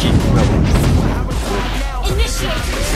keep. Initiate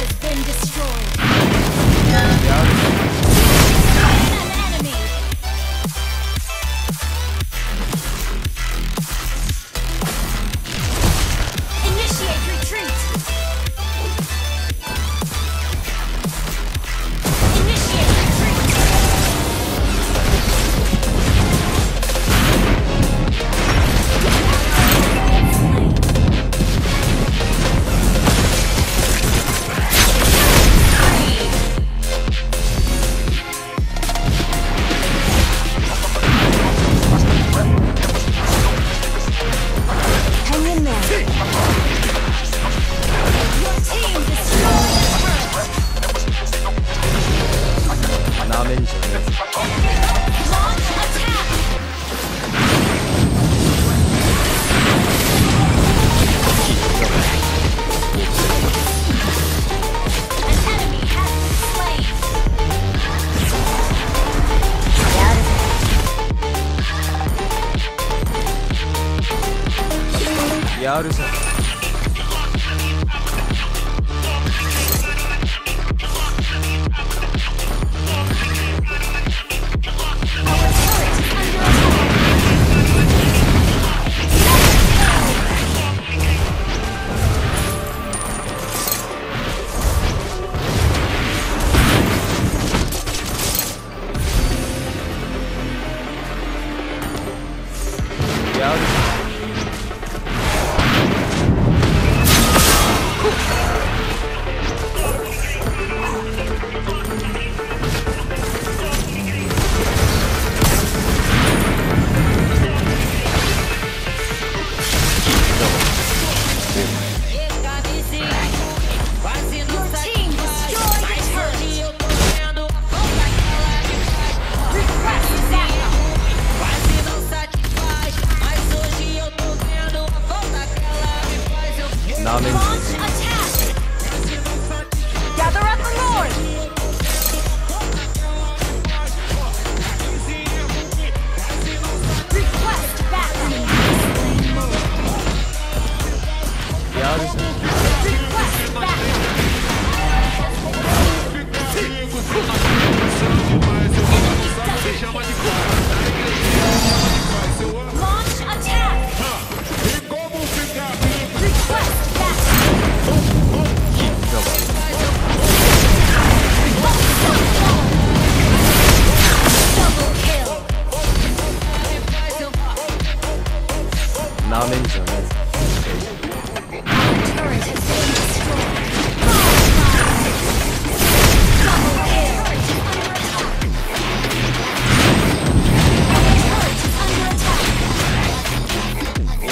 has been destroyed.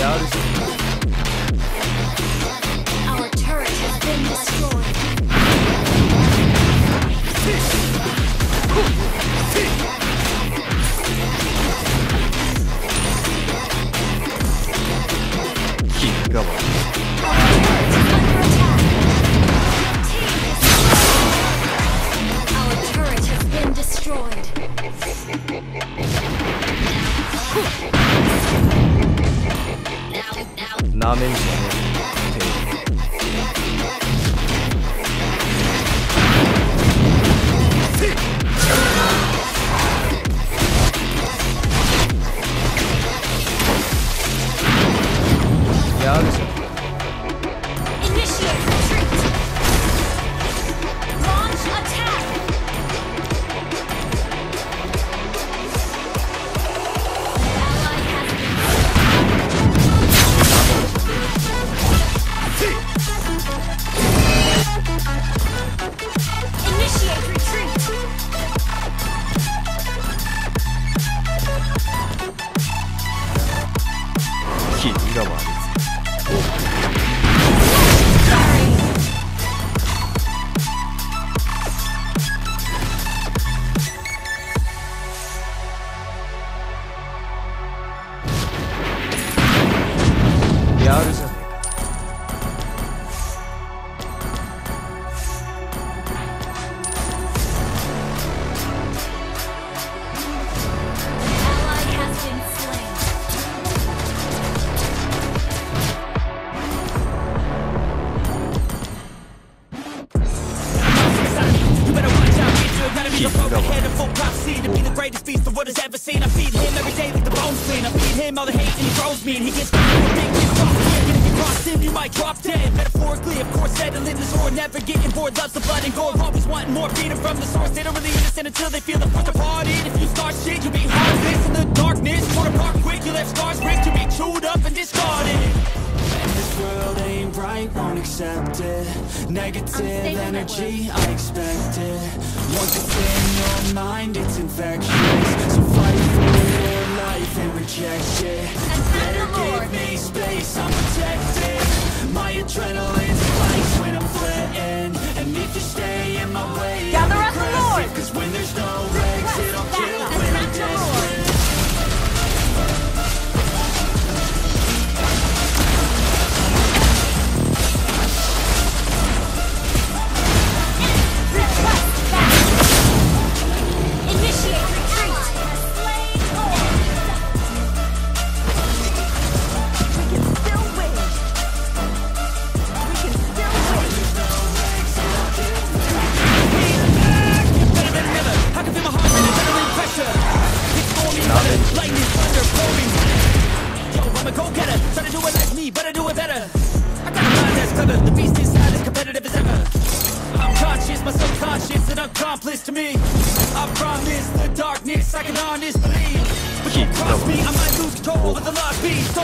notice なめんじゃねえて See! Greatest feast the world has ever seen. I feed him every day like the bones clean. I feed him all the hate and he throws me and he gets here. And if you cross him, you might drop dead. Metaphorically, of course, settling the sword, never getting bored. Loves the blood and gore, always wanting more. Feed 'em from the source. They don't really understand until they feel the force departed. If you start shit, you'll be heartless in the darkness. Torn apart quick, you left scars brick to be chewed up and discarded. Won't accept it. Negative energy, I expect it. Once it's in your mind, it's infectious. So fight for your life and reject it. Better give me space, I'm protected. My adrenaline spikes when I'm threatened. And if you stay in my way, Gather I'm aggressive. Cause when there's no second on this honestly. But you cross me, I might lose control over the large beast.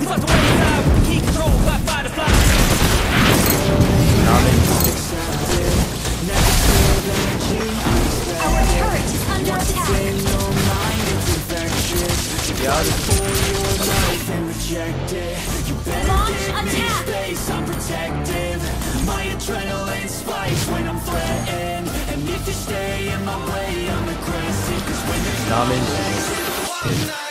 Inside with the key control by to fly. Under attack. Attack! I'm protective. My adrenaline spikes when I'm threatened. And if you stay in my way, I'm